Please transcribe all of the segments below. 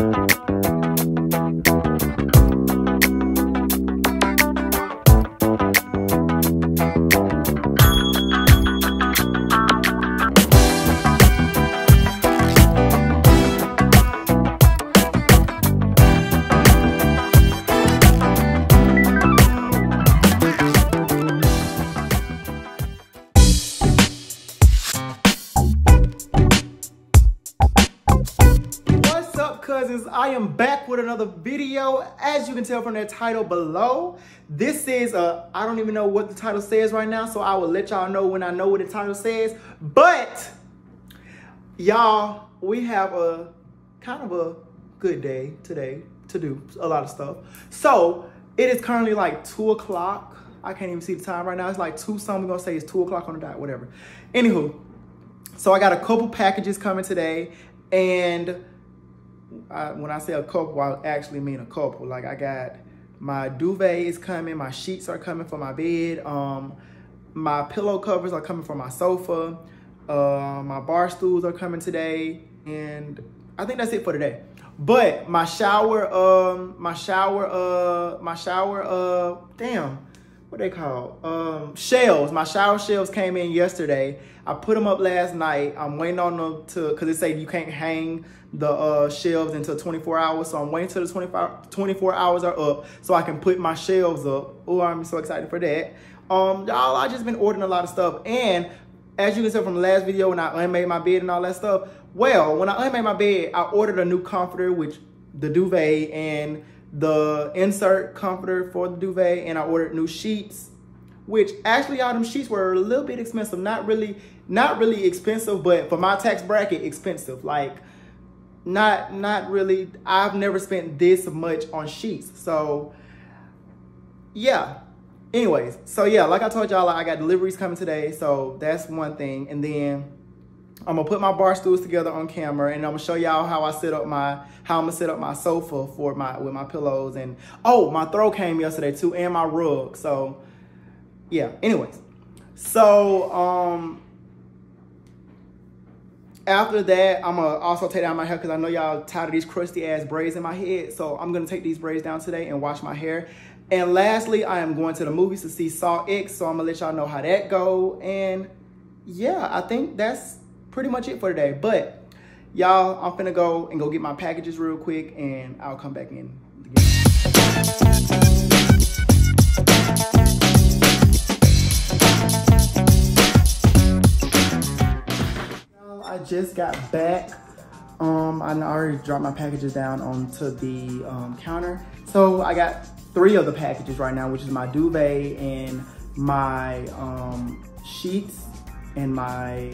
cousins another video. As you can tell from the title below this is a uh, i don't even know what the title says right now so i will let y'all know when i know what the title says. But y'all we have a kind of a good day today to do a lot of stuff. So it is currently like two o'clock. I can't even see the time right now. It's like two something. We're gonna say it's two o'clock on the dot whatever. Anywho so i got a couple packages coming today and I, when I say a couple, I actually mean a couple. Like I got my duvet is coming, my sheets are coming for my bed, um, my pillow covers are coming for my sofa, uh, my bar stools are coming today, and I think that's it for today. But my shower, um, my shower, uh, my shower, uh, damn, what they call um shelves my shower shelves came in yesterday. I put them up last night. I'm waiting on them to because they say you can't hang the uh shelves until 24 hours. So i'm waiting till the 25 24 hours are up so i can put my shelves up. Oh i'm so excited for that. Um y'all i just been ordering a lot of stuff. And as you can tell from the last video when i unmade my bed and all that stuff well when i unmade my bed i ordered a new comforter which the duvet and the insert comforter for the duvet and I ordered new sheets, which actually all them sheets were a little bit expensive. Not really, not really expensive, but for my tax bracket, expensive. Like not, not really, I've never spent this much on sheets. So yeah. Anyways, so yeah, like I told y'all, I got deliveries coming today. So that's one thing. And then I'm gonna put my bar stools together on camera and I'm gonna show y'all how I set up my how I'm gonna set up my sofa for my with my pillows and oh my throw came yesterday too and my rug so yeah anyways. So um after that I'm gonna also take down my hair because I know y'all tired of these crusty ass braids in my head so I'm gonna take these braids down today and wash my hair. And lastly I am going to the movies to see Saw X so I'm gonna let y'all know how that go and yeah I think that's pretty much it for today. But y'all, I'm finna go and go get my packages real quick and I'll come back in. I just got back. Um, I already dropped my packages down onto the um, counter. So I got three of the packages right now, which is my duvet and my um, sheets and my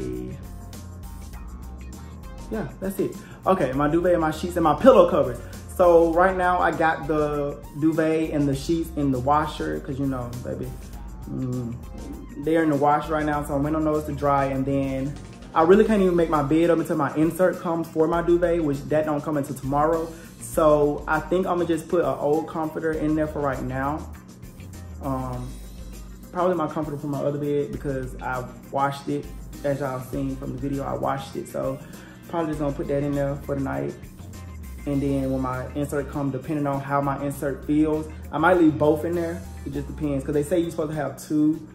yeah, that's it. Okay, my duvet and my sheets and my pillow covers. So right now I got the duvet and the sheets in the washer because you know, baby, mm, they're in the wash right now. So I'm waiting on those to dry and then I really can't even make my bed up until my insert comes for my duvet, which that don't come until tomorrow. So I think I'm gonna just put an old comforter in there for right now. Um, probably my comforter from my other bed because I washed it. As y'all seen from the video, I washed it. So Probably just gonna put that in there for the night. And then when my insert come, depending on how my insert feels, I might leave both in there. It just depends. Cause they say you're supposed to have two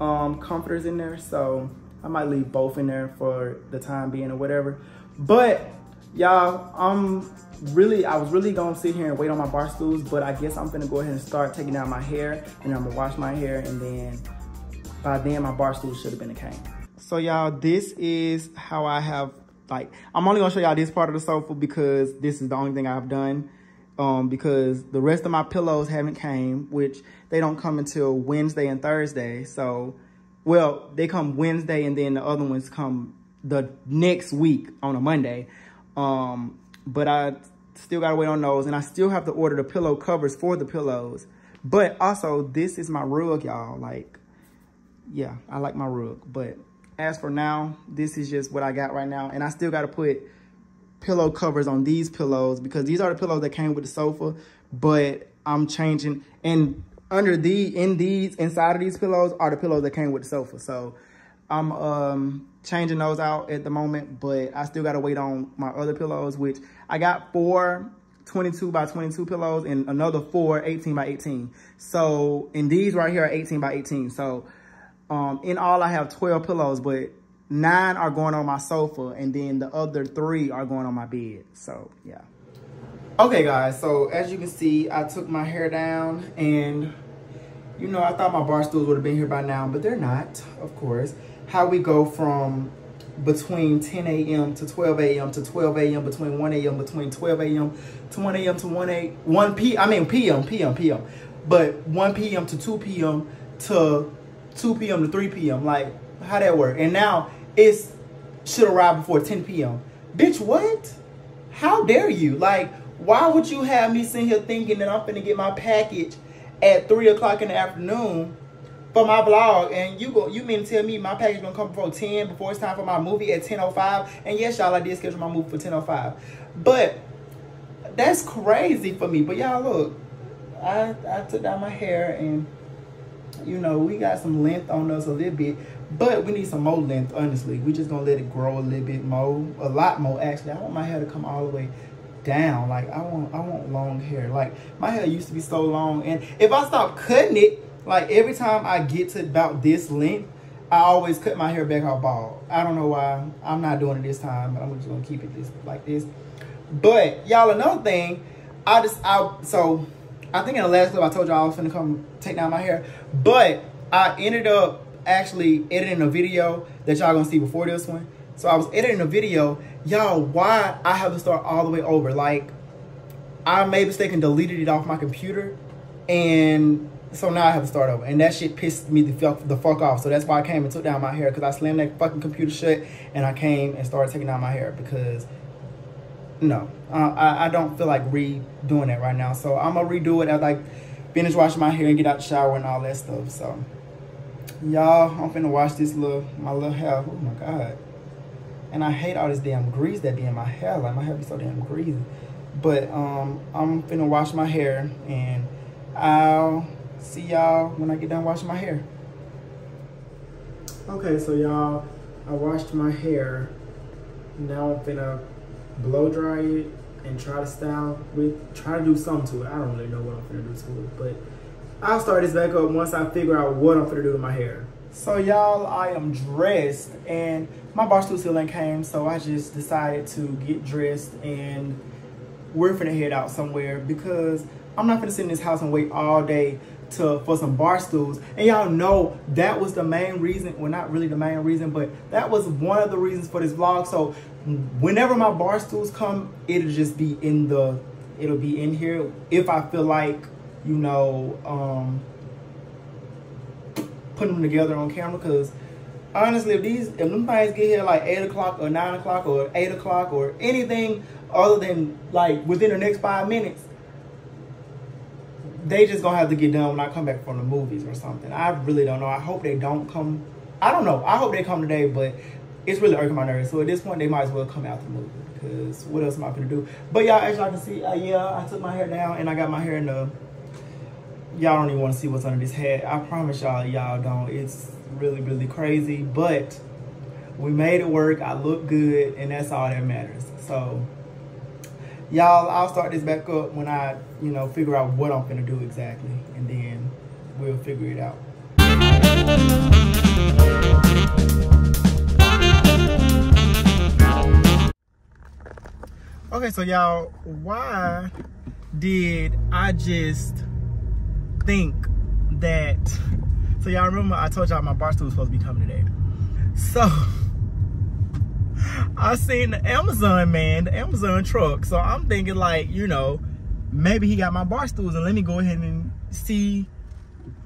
um, comforters in there. So I might leave both in there for the time being or whatever. But y'all, I'm really, I was really gonna sit here and wait on my bar stools, but I guess I'm gonna go ahead and start taking out my hair and I'm gonna wash my hair and then by then my bar stools should have been a cane. So y'all, this is how I have like, I'm only gonna show y'all this part of the sofa because this is the only thing I've done. Um, because the rest of my pillows haven't came, which they don't come until Wednesday and Thursday. So, well, they come Wednesday and then the other ones come the next week on a Monday. Um, but I still gotta wait on those and I still have to order the pillow covers for the pillows. But also, this is my rug, y'all. Like, yeah, I like my rug, but as for now, this is just what I got right now. And I still got to put pillow covers on these pillows because these are the pillows that came with the sofa. But I'm changing. And under the, in these, inside of these pillows are the pillows that came with the sofa. So I'm um changing those out at the moment, but I still got to wait on my other pillows, which I got four 22 by 22 pillows and another four 18 by 18. So, and these right here are 18 by 18. So, um, in all, I have 12 pillows, but nine are going on my sofa and then the other three are going on my bed. So, yeah. Okay, guys, so as you can see, I took my hair down and, you know, I thought my bar stools would have been here by now, but they're not, of course. How we go from between 10 a.m. to 12 a.m. to 12 a.m. between 1 a.m. between 12 a.m. to 1 a.m. to 1 a 1 p. I mean p.m. p.m. p.m. But 1 p.m. to 2 p.m. to 2 p.m. to 3 p.m. Like how that work? And now it's should arrive before 10 p.m. Bitch, what? How dare you? Like, why would you have me sitting here thinking that I'm gonna get my package at 3 o'clock in the afternoon for my vlog and you go you mean to tell me my package gonna come before 10 before it's time for my movie at 10.05 and yes y'all I did schedule my movie for 10.05 but that's crazy for me but y'all look I, I took down my hair and you know we got some length on us a little bit but we need some more length honestly we just gonna let it grow a little bit more a lot more actually I want my hair to come all the way down like I want I want long hair like my hair used to be so long and if I stop cutting it like every time I get to about this length, I always cut my hair back off bald. I don't know why. I'm not doing it this time. But I'm just gonna keep it this like this. But y'all, another thing, I just I so I think in the last clip I told y'all I was gonna come take down my hair, but I ended up actually editing a video that y'all gonna see before this one. So I was editing a video, y'all. Why I have to start all the way over? Like I made a mistake and deleted it off my computer, and so now I have to start over. And that shit pissed me the fuck, the fuck off. So that's why I came and took down my hair. Because I slammed that fucking computer shut. And I came and started taking down my hair. Because, no. Uh, I, I don't feel like redoing it right now. So I'm to redo it I finish washing my hair and get out the shower and all that stuff. So, y'all, I'm finna wash this little, my little hair. Oh my God. And I hate all this damn grease that be in my hair. Like, my hair be so damn greasy. But, um, I'm finna wash my hair. And I'll see y'all when I get done washing my hair. Okay, so y'all, I washed my hair. Now I'm finna blow dry it and try to style with, try to do something to it. I don't really know what I'm gonna do to it, but I'll start this back up once I figure out what I'm gonna do to my hair. So y'all, I am dressed and my bar stool still ain't came, so I just decided to get dressed and we're finna head out somewhere because I'm not finna sit in this house and wait all day to for some bar stools. And y'all know that was the main reason, well not really the main reason, but that was one of the reasons for this vlog. So whenever my bar stools come, it'll just be in the, it'll be in here. If I feel like, you know, um, putting them together on camera because honestly, if these if them things get here like eight o'clock or nine o'clock or eight o'clock or anything other than like within the next five minutes, they just gonna have to get done when I come back from the movies or something. I really don't know. I hope they don't come. I don't know. I hope they come today, but it's really irking my nerves. So at this point, they might as well come out the movie because what else am I gonna do? But y'all, as y'all can see, uh, yeah, I took my hair down and I got my hair in the. Y'all don't even want to see what's under this hat. I promise y'all, y'all don't. It's really, really crazy, but we made it work. I look good, and that's all that matters. So y'all, I'll start this back up when I, you know, figure out what I'm gonna do exactly, and then we'll figure it out. Okay, so y'all, why did I just think that? So y'all remember I told y'all my bar stool was supposed to be coming today. So I seen the Amazon man, the Amazon truck. So I'm thinking like, you know, maybe he got my bar stools and let me go ahead and see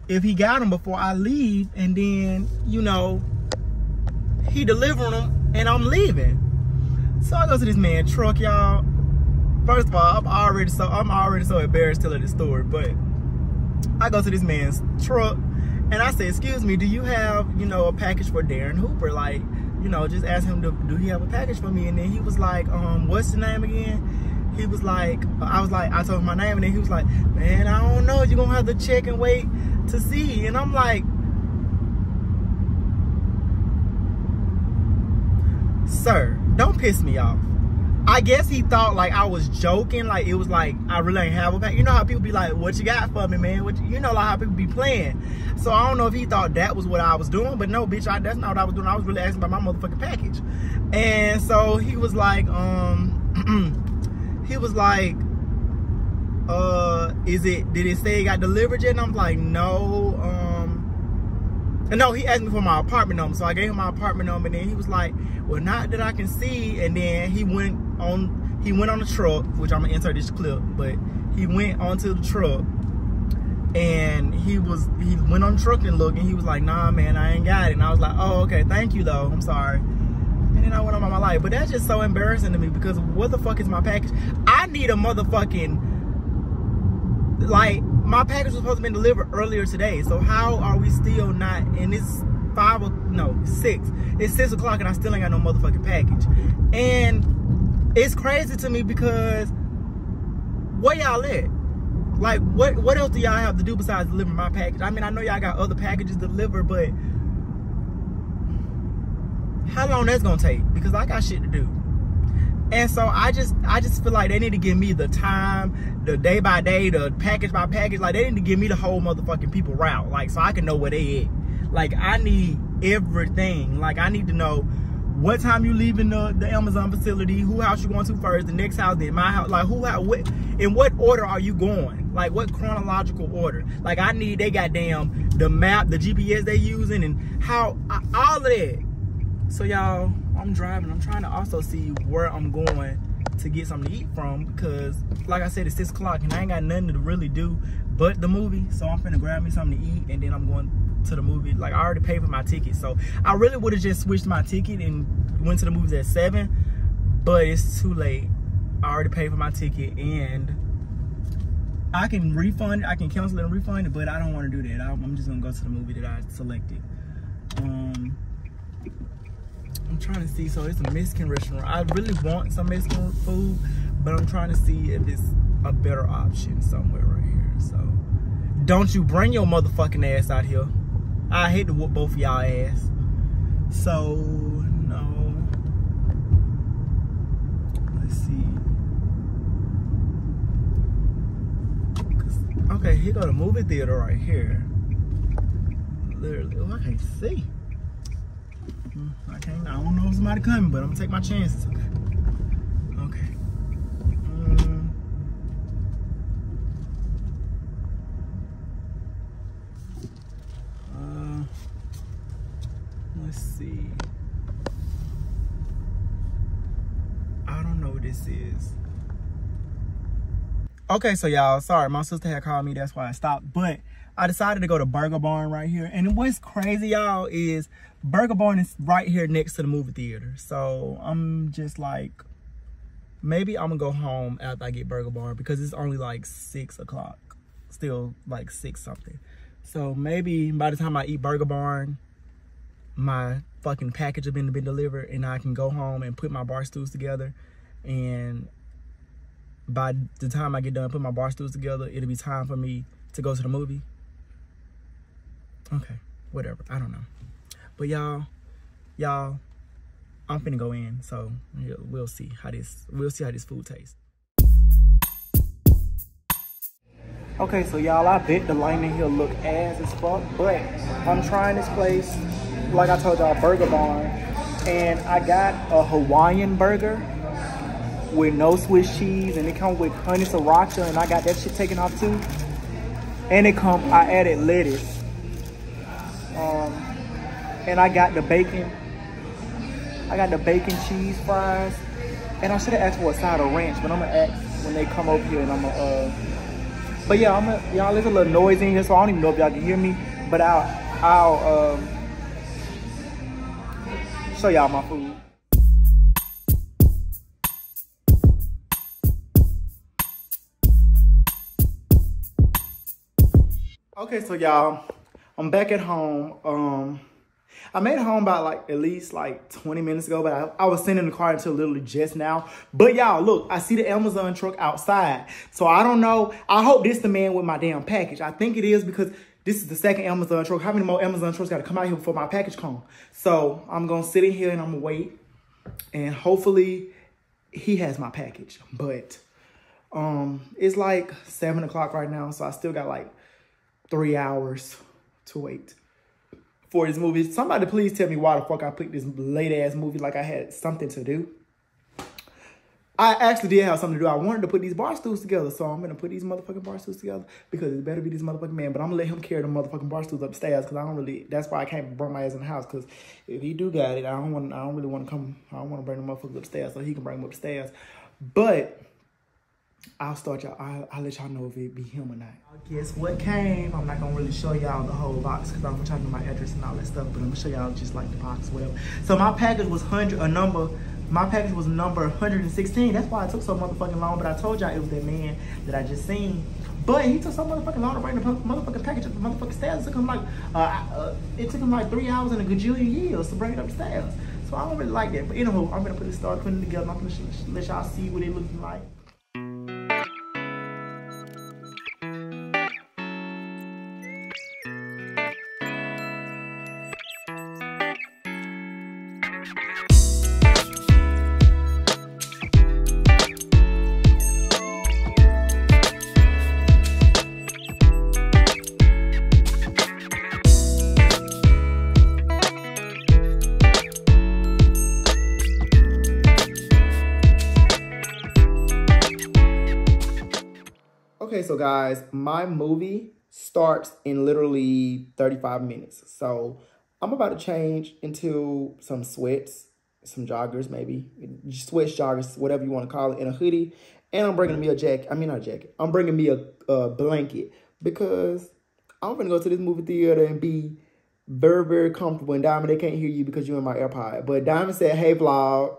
if he got them before I leave. And then, you know, he delivering them and I'm leaving. So I go to this man truck, y'all. First of all, I'm already so I'm already so embarrassed telling this story, but I go to this man's truck and I say, excuse me, do you have, you know, a package for Darrin Hooper? Like, you know, just asked him, to, do he have a package for me? And then he was like, um, what's the name again? He was like, I was like, I told him my name, and then he was like, man, I don't know. You're going to have to check and wait to see. And I'm like, sir, don't piss me off. I guess he thought like I was joking, like it was like I really ain't have a pack. You know how people be like, "What you got for me, man?" What you, you know like how people be playing. So I don't know if he thought that was what I was doing, but no, bitch, I, that's not what I was doing. I was really asking about my motherfucking package. And so he was like, um, he was like, uh, is it? Did it say it got delivered yet? And I'm like, no, um, and no, he asked me for my apartment number, so I gave him my apartment number, and then he was like, well, not that I can see. And then he went on he went on the truck, which I'm gonna insert this clip, but he went onto the truck and he was he went on truck and looked and he was like, nah man, I ain't got it. And I was like, oh okay, thank you though. I'm sorry. And then I went on my life. But that's just so embarrassing to me because what the fuck is my package? I need a motherfucking like my package was supposed to be delivered earlier today. So how are we still not in this five no six? It's six o'clock and I still ain't got no motherfucking package. And it's crazy to me because where y'all at? Like, what what else do y'all have to do besides deliver my package? I mean, I know y'all got other packages to deliver, but how long that's gonna take? Because I got shit to do. And so I just I just feel like they need to give me the time, the day by day, the package by package. Like they need to give me the whole motherfucking people route. Like so I can know where they at. Like I need everything. Like I need to know what time you leaving the, the Amazon facility, who house you going to first, the next house, then my house, like who, how, what, in what order are you going? Like what chronological order? Like I need they goddamn the map, the GPS they using, and how all of that. So y'all, I'm driving. I'm trying to also see where I'm going to get something to eat from because, like I said, it's six o'clock and I ain't got nothing to really do but the movie. So I'm finna grab me something to eat and then I'm going to the movie. Like I already paid for my ticket. So I really would have just switched my ticket and went to the movies at seven, but it's too late. I already paid for my ticket and I can refund I can cancel it and refund it, but I don't want to do that. I'm just gonna go to the movie that I selected. Um, I'm trying to see, so it's a Mexican restaurant. I really want some Mexican food, but I'm trying to see if it's a better option somewhere right here. So, don't you bring your motherfucking ass out here. I hate to whoop both of y'all ass. So, no. Let's see. Okay, here go the movie theater right here. Literally, oh, I can't see. Hmm, I can't, I don't know if somebody coming, but I'm gonna take my chances see. I don't know what this is. Okay, so y'all, sorry, my sister had called me, that's why I stopped. But I decided to go to Burger Barn right here. And what's crazy, y'all, is Burger Barn is right here next to the movie theater. So I'm just like, maybe I'm gonna go home after I get Burger Barn because it's only like six o'clock. Still like six something. So maybe by the time I eat Burger Barn, my fucking package has been, been delivered and I can go home and put my bar stools together and by the time I get done putting my bar stools together, it'll be time for me to go to the movie. Okay, whatever. I don't know. But y'all, y'all, I'm finna go in. So we'll see how this, we'll see how this food tastes. Okay, so y'all, I bet the lighting here look ass as fuck, but I'm trying this place like I told y'all, Burger Barn. And I got a Hawaiian burger with no Swiss cheese and it come with honey sriracha and I got that shit taken off too. And it come, I added lettuce. Um, and I got the bacon. I got the bacon cheese fries. And I should have asked for a side of ranch, but I'm gonna ask when they come over here and I'm gonna, uh, but yeah, I'm gonna, y'all, there's a little noise in here, so I don't even know if y'all can hear me, but I'll, I'll, um, show y'all my food. Okay, so y'all, I'm back at home. Um, I made home about like at least like 20 minutes ago, but I, I was sitting in the car until literally just now. But y'all, look, I see the Amazon truck outside. So I don't know. I hope this the man with my damn package. I think it is because this is the second Amazon truck. How many more Amazon trucks got to come out here before my package comes? So I'm going to sit in here and I'm going to wait. And hopefully he has my package. But um, it's like seven o'clock right now, so I still got like three hours to wait for this movie. Somebody please tell me why the fuck I picked this late ass movie like I had something to do. I actually did have something to do. I wanted to put these bar stools together, so I'm gonna put these motherfucking bar stools together because it better be this motherfucking man. But I'm gonna let him carry the motherfucking bar stools upstairs because I don't really. That's why I can't bring my ass in the house because if he do got it, I don't want. I don't really want to come. I don't want to bring the motherfuckers upstairs so he can bring them upstairs. But I'll start y'all. I'll, I'll, let y'all know if it be him or not. Guess what came? I'm not gonna really show y'all the whole box because I'm gonna try to my address and all that stuff. But I'm gonna show y'all just like the box, whatever. So my package was hundred a number my package was number 116. That's why it took so motherfucking long. But I told y'all it was that man that I just seen. But he took so motherfucking long to bring the motherfucking package up the motherfucking stairs. It took him like uh, uh, it took him like three hours and a gajillion years to bring it up the upstairs. So I don't really like that. But anyway, I'm gonna put it start putting it together. I'm gonna let y'all see what it looks like. Guys, my movie starts in literally 35 minutes. So I'm about to change into some sweats, some joggers maybe, sweats, joggers, whatever you want to call it, in a hoodie. And I'm bringing me a jacket. I mean, not a jacket. I'm bringing me a, a blanket because I'm going to go to this movie theater and be very, very comfortable. And Diamond, they can't hear you because you're in my AirPod. But Diamond said, hey, vlog.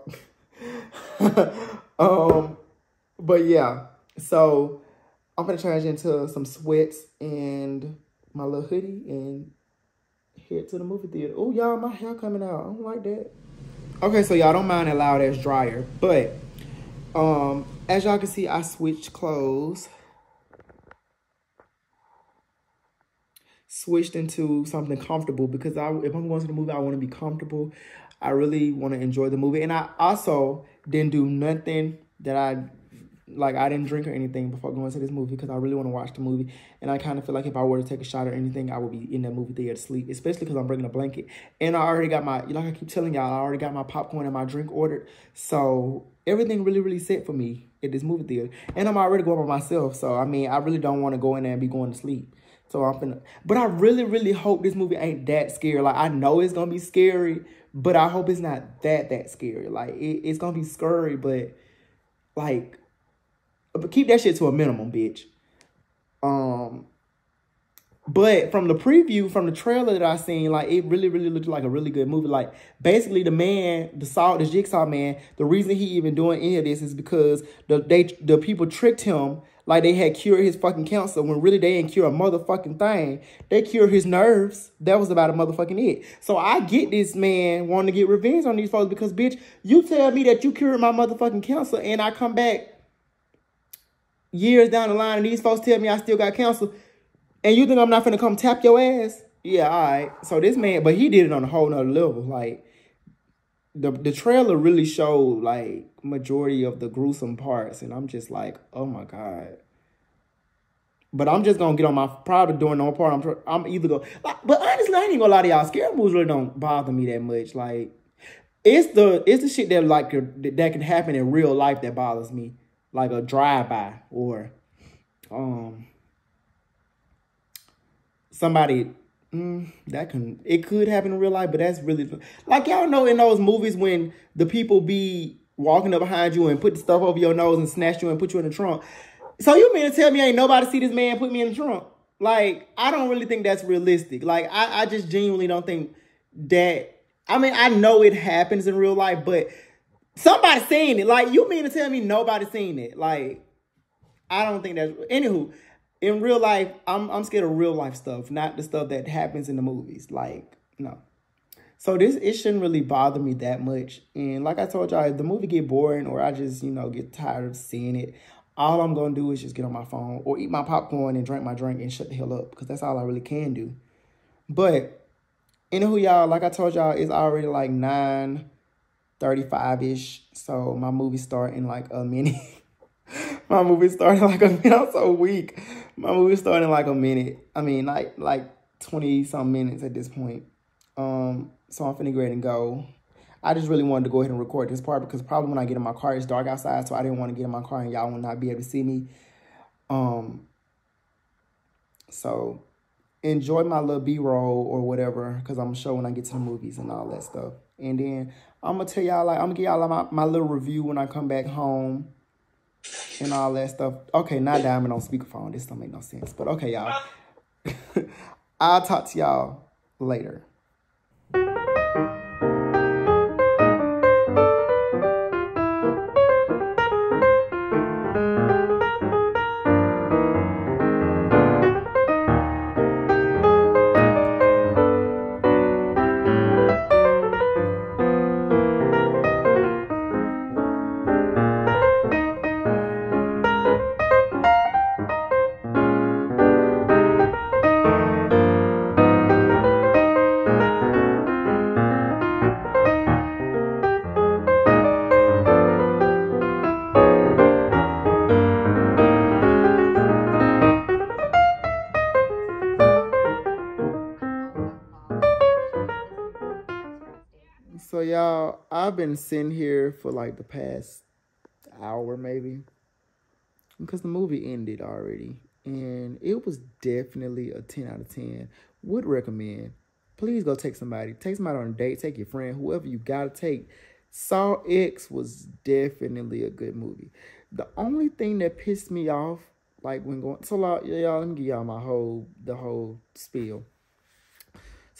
um, But yeah, so I'm gonna change into some sweats and my little hoodie and head to the movie theater. Oh, y'all, my hair coming out. I don't like that. Okay, so y'all don't mind that loud ass dryer, but um, as y'all can see, I switched clothes. Switched into something comfortable because I, if I'm going to the movie, I want to be comfortable. I really want to enjoy the movie. And I also didn't do nothing that I like I didn't drink or anything before going to this movie because I really want to watch the movie. And I kind of feel like if I were to take a shot or anything, I would be in that movie theater to sleep, especially because I'm bringing a blanket. And I already got my, like I keep telling y'all, I already got my popcorn and my drink ordered. So everything really, really set for me at this movie theater. And I'm already going by myself. So, I mean, I really don't want to go in there and be going to sleep. So I'm finna, but I really, really hope this movie ain't that scary. Like, I know it's going to be scary, but I hope it's not that, that scary. Like, it, it's going to be scary, but like, but keep that shit to a minimum, bitch. Um, but from the preview, from the trailer that I seen, like it really, really looked like a really good movie. Like basically, the man, the saw, the jigsaw man, the reason he even doing any of this is because the they the people tricked him like they had cured his fucking cancer when really they didn't cure a motherfucking thing. They cured his nerves. That was about a motherfucking it. So I get this man wanting to get revenge on these folks because bitch, you tell me that you cured my motherfucking cancer and I come back years down the line and these folks tell me I still got cancer, and you think I'm not gonna come tap your ass? Yeah, all right. So this man, but he did it on a whole nother level. Like the the trailer really showed like majority of the gruesome parts, and I'm just like, oh my god. But I'm just gonna get on my probably doing no part. I'm I'm either go, like, but honestly, I ain't gonna lie to y'all. Scary movies really don't bother me that much. Like it's the it's the shit that like that can happen in real life that bothers me like a drive-by or um somebody mm, that can it could happen in real life but that's really like y'all know in those movies when the people be walking up behind you and put the stuff over your nose and snatch you and put you in the trunk. So you mean to tell me ain't nobody see this man put me in the trunk? Like i don't really think that's realistic. Like i, I just genuinely don't think that i mean i know it happens in real life but Somebody seen it. Like, you mean to tell me nobody seen it? Like, I don't think that's anywho. In real life, I'm I'm scared of real life stuff, not the stuff that happens in the movies. Like, no. So this it shouldn't really bother me that much. And like I told y'all, if the movie get boring or I just, you know, get tired of seeing it, all I'm gonna do is just get on my phone or eat my popcorn and drink my drink and shut the hell up. Because that's all I really can do. But anywho, y'all, like I told y'all, it's already like nine 35-ish. So my movie start in like a minute. my movie started like a minute. I'm so weak. My movie started in like a minute. I mean, like like 20 some minutes at this point. Um, so I'm finna go ahead and go. I just really wanted to go ahead and record this part because probably when I get in my car, it's dark outside, so I didn't want to get in my car and y'all will not be able to see me. Um, so enjoy my little B-roll or whatever because I'm gonna when I get to the movies and all that stuff. And then I'm gonna tell y'all like I'm gonna give y'all my, my little review when I come back home and all that stuff. Okay, not diamond on speakerphone. This don't make no sense. But okay, y'all. I'll talk to y'all later. I've been sitting here for like the past hour maybe. Because the movie ended already. And it was definitely a 10 out of 10. Would recommend. Please go take somebody. Take somebody on a date. Take your friend. Whoever you gotta take. Saw X was definitely a good movie. The only thing that pissed me off, like when going to so y'all, let me give y'all my whole the whole spiel.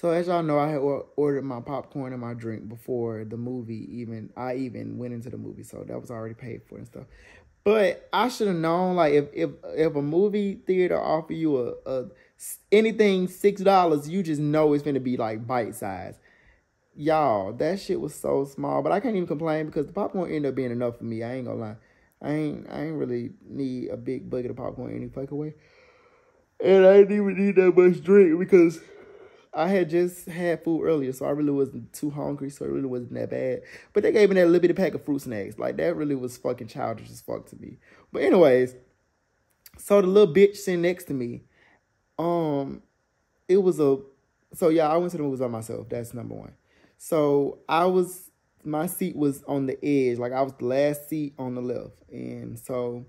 So as y'all know, I had ordered my popcorn and my drink before the movie even I even went into the movie, so that was already paid for and stuff. But I should have known, like if if if a movie theater offer you a, a anything six dollars, you just know it's gonna be like bite size. Y'all, that shit was so small, but I can't even complain because the popcorn ended up being enough for me. I ain't gonna lie. I ain't I ain't really need a big bucket of popcorn any fucking way. And I didn't even need that much drink because I had just had food earlier, so I really wasn't too hungry, so it really wasn't that bad. But they gave me that little bit of pack of fruit snacks. Like, that really was fucking childish as fuck to me. But anyways, so the little bitch sitting next to me, um, it was a, so yeah, I went to the movies by myself. That's number one. So I was, my seat was on the edge. Like, I was the last seat on the left. And so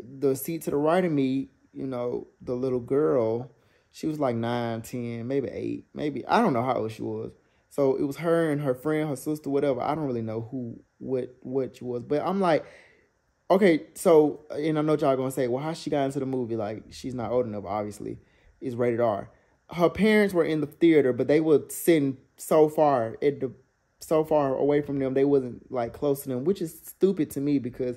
the seat to the right of me, you know, the little girl she was like nine, ten, maybe eight, maybe I don't know how old she was. So it was her and her friend, her sister, whatever. I don't really know who, what, what she was, but I'm like, okay. So and I know y'all gonna say, well, how she got into the movie? Like she's not old enough, obviously. It's rated R. Her parents were in the theater, but they were sitting so far at the so far away from them, they wasn't like close to them, which is stupid to me because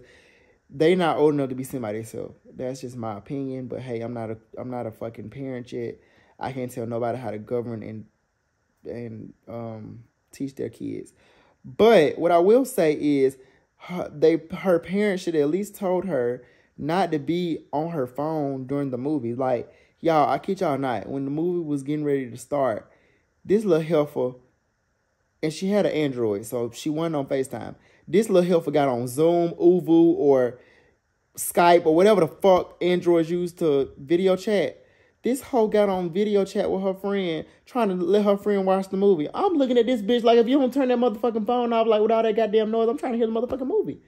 they not old enough to be seen by themselves. That's just my opinion. But hey, I'm not a I'm not a fucking parent yet. I can't tell nobody how to govern and and um, teach their kids. But what I will say is, her, they her parents should at least told her not to be on her phone during the movie. Like y'all, I kid y'all not. When the movie was getting ready to start, this little heifer, and she had an Android, so she went on Facetime. This little heifer got on Zoom, ooVoo, or Skype, or whatever the fuck Androids use to video chat. This hoe got on video chat with her friend, trying to let her friend watch the movie. I'm looking at this bitch like, if you don't turn that motherfucking phone off, like with all that goddamn noise, I'm trying to hear the motherfucking movie.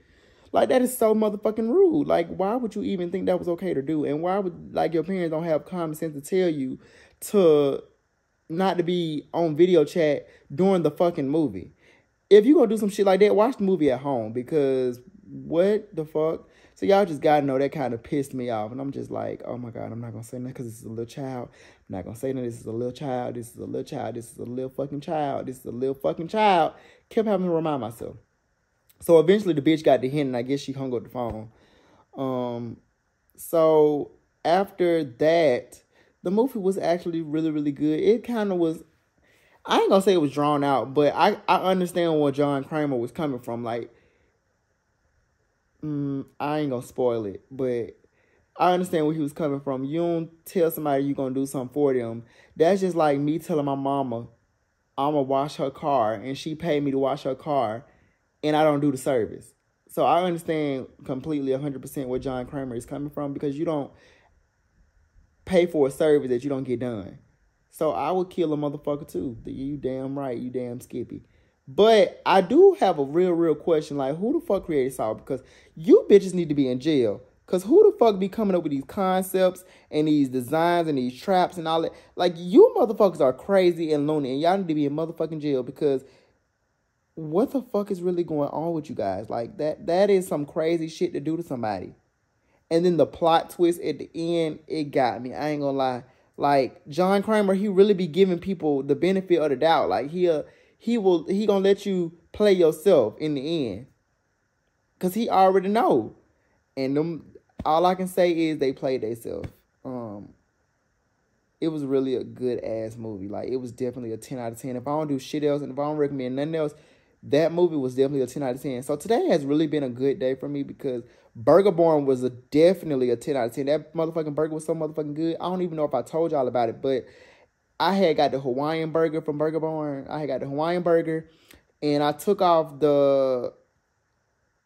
Like that is so motherfucking rude. Like, why would you even think that was okay to do? And why would like your parents don't have common sense to tell you to not to be on video chat during the fucking movie? If you're gonna do some shit like that, watch the movie at home because what the fuck? So y'all just gotta know that kind of pissed me off, and I'm just like, oh my god, I'm not gonna say that because this is a little child. I'm not gonna say that this is a little child. This is a little child. This is a little fucking child. This is a little fucking child. Kept having to remind myself. So eventually the bitch got the hint, and I guess she hung up the phone. Um, so after that, the movie was actually really really good. It kind of was I ain't gonna say it was drawn out, but I, I understand where John Kramer was coming from. Like, mm, I ain't gonna spoil it, but I understand where he was coming from. You don't tell somebody you're gonna do something for them. That's just like me telling my mama I'm gonna wash her car, and she paid me to wash her car, and I don't do the service. So I understand completely 100% where John Kramer is coming from because you don't pay for a service that you don't get done. So I would kill a motherfucker too. You damn right, you damn Skippy. But I do have a real, real question. Like, who the fuck created Saw? Because you bitches need to be in jail. Because who the fuck be coming up with these concepts and these designs and these traps and all that? Like, you motherfuckers are crazy and lonely. And y'all need to be in motherfucking jail because what the fuck is really going on with you guys? Like, that that is some crazy shit to do to somebody. And then the plot twist at the end, it got me. I ain't gonna lie. Like, John Kramer, he really be giving people the benefit of the doubt. Like, he'll he will he gonna let you play yourself in the end. Cause he already know. And them all I can say is they played themselves. Um it was really a good ass movie. Like it was definitely a 10 out of 10. If I don't do shit else and if I don't recommend nothing else, that movie was definitely a 10 out of 10. So today has really been a good day for me because Burger Barn was a definitely a 10 out of 10. That motherfucking burger was so motherfucking good. I don't even know if I told y'all about it, but I had got the Hawaiian burger from Burger Barn. I had got the Hawaiian burger, and I took off the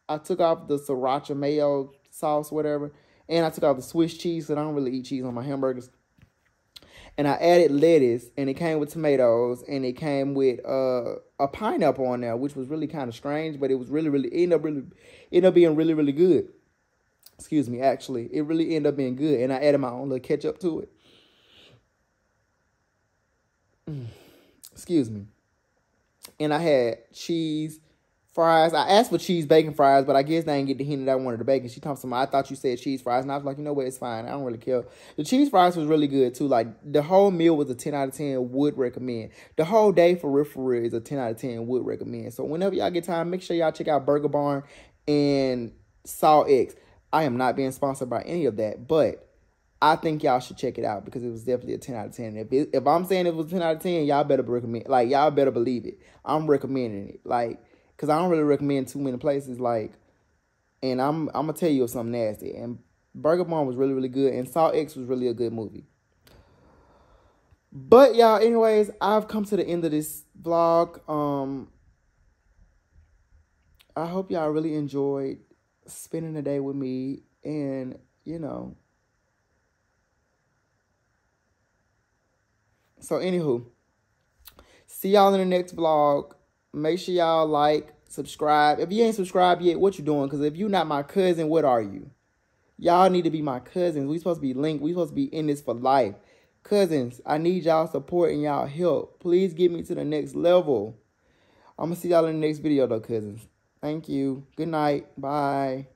I took off the sriracha mayo sauce, whatever, and I took off the Swiss cheese. Cause I don't really eat cheese on my hamburgers. And I added lettuce, and it came with tomatoes, and it came with uh, a pineapple on there, which was really kind of strange, but it was really, really ended up really ended up being really, really good. Excuse me, actually, it really ended up being good, and I added my own little ketchup to it. excuse me. And I had cheese, fries. I asked for cheese bacon fries, but I guess they didn't get the hint that I wanted the bacon. She told me, I thought you said cheese fries. And I was like, you know what, it's fine. I don't really care. The cheese fries was really good too. Like the whole meal was a 10 out of 10, would recommend. The whole day for real for real is a 10 out of 10, would recommend. So whenever y'all get time, make sure y'all check out Burger Barn and Saw X. I am not being sponsored by any of that, but I think y'all should check it out because it was definitely a 10 out of 10. If it, if I'm saying it was 10 out of 10, y'all better recommend like y'all better believe it. I'm recommending it. Like cuz I don't really recommend too many places like and I'm I'm to tell you something nasty. And Burger was really really good and Saw X was really a good movie. But y'all anyways, I've come to the end of this vlog. Um I hope y'all really enjoyed spending the day with me and you know So, anywho, see y'all in the next vlog. Make sure y'all like, subscribe. If you ain't subscribed yet, what you doing? Because if you not my cousin, what are you? Y'all need to be my cousins. We supposed to be linked. We supposed to be in this for life. Cousins, I need y'all support and y'all help. Please get me to the next level. I'm going to see y'all in the next video, though, cousins. Thank you. Good night. Bye.